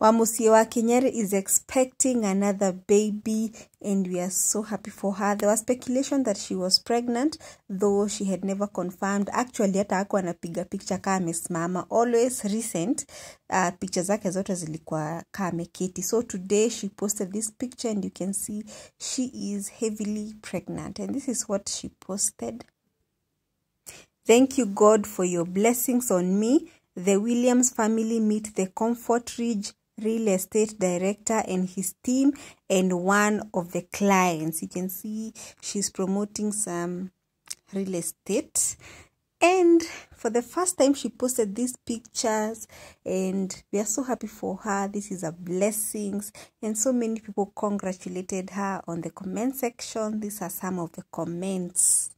Wamucii wa Kinyari is expecting another baby and we are so happy for her. There was speculation that she was pregnant though she had never confirmed. Actually hata hakuwa anapiga picture kama amesimama. Always recent uh, picture zake zote zilikuwa kama ameketi. So today she posted this picture and you can see she is heavily pregnant and this is what she posted. Thank you, God, for your blessings on me. The Williams family meet the Comfort Ridge real estate director and his team and one of the clients. You can see she's promoting some real estate. And for the first time, she posted these pictures, and we are so happy for her. This is a blessings, and so many people congratulated her on the comment section. These are some of the comments.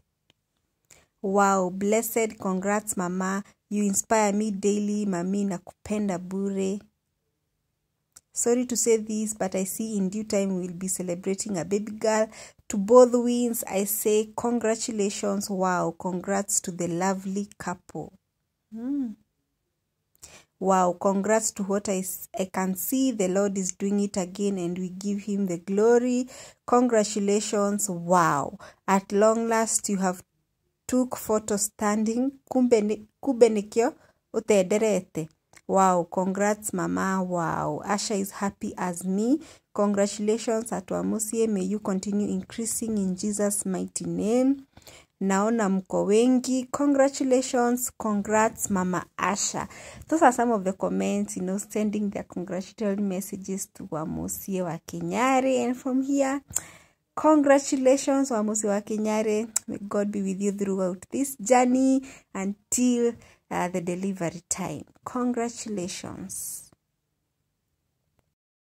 Wow, blessed. Congrats, Mama. You inspire me daily. Mami, nakupenda bure. Sorry to say this, but I see in due time we'll be celebrating a baby girl. To both wins, I say congratulations. Wow, congrats to the lovely couple. Hmm. Wow, congrats to what I, I can see. The Lord is doing it again and we give him the glory. Congratulations. Wow. At long last, you have took photo standing. Kumbe ni- kumbe nikio. Wow, congrats mama. Wow. Asha is happy as me. Congratulations atuamusie May you continue increasing in Jesus mighty name. Naona mko wengi. Congratulations. Congrats Mama Asha. Those are some of the comments, you know, sending their congratulatory messages to Wamusie wa kinyari And from here, Congratulations, Wamucii wa Kinyari. May God be with you throughout this journey until uh, the delivery time. Congratulations.